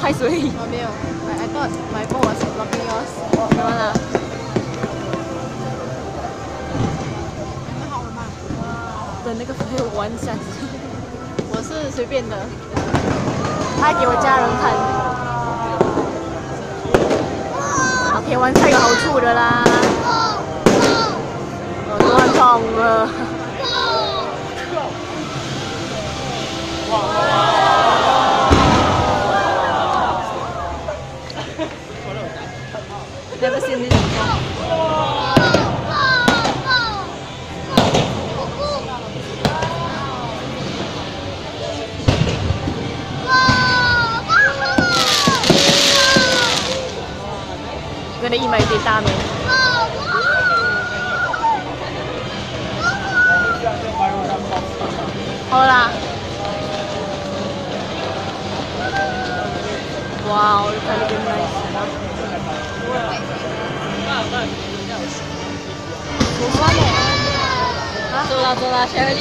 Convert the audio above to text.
拍水。我没有，I I thought my phone was blocking yours。没有啦。等那个朋友玩下子。我是随便的。拍给我家人看。OK，玩菜有好处的啦。耳朵很痛了。你有乜先？你唔怕？我哋二米第三。好啦。哇，我就在那边卖鞋啦。走啦走啦，小丽。